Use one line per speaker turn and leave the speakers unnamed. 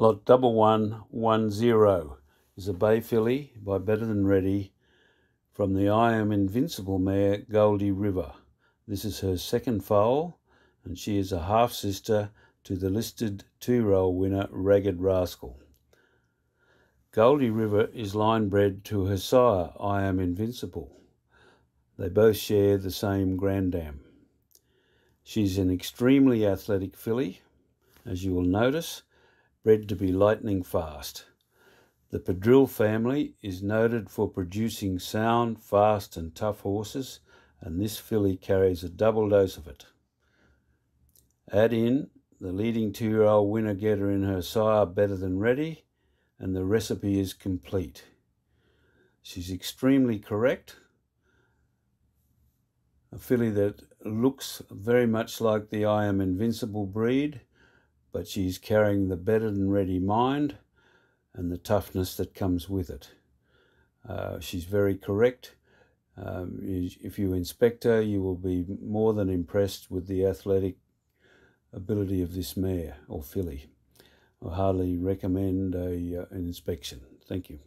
Lot double one one zero is a bay filly by Better Than Ready from the I Am Invincible mare Goldie River. This is her second foal, and she is a half sister to the listed two year old winner Ragged Rascal. Goldie River is line bred to her sire, I Am Invincible. They both share the same grandam. She's an extremely athletic filly, as you will notice bred to be lightning fast. The Padrille family is noted for producing sound, fast and tough horses and this filly carries a double dose of it. Add in the leading two-year-old winner getter in her sire better than ready and the recipe is complete. She's extremely correct. A filly that looks very much like the I Am Invincible breed but she's carrying the better than ready mind and the toughness that comes with it. Uh, she's very correct. Um, if you inspect her, you will be more than impressed with the athletic ability of this mare or filly. I hardly recommend a, uh, an inspection. Thank you.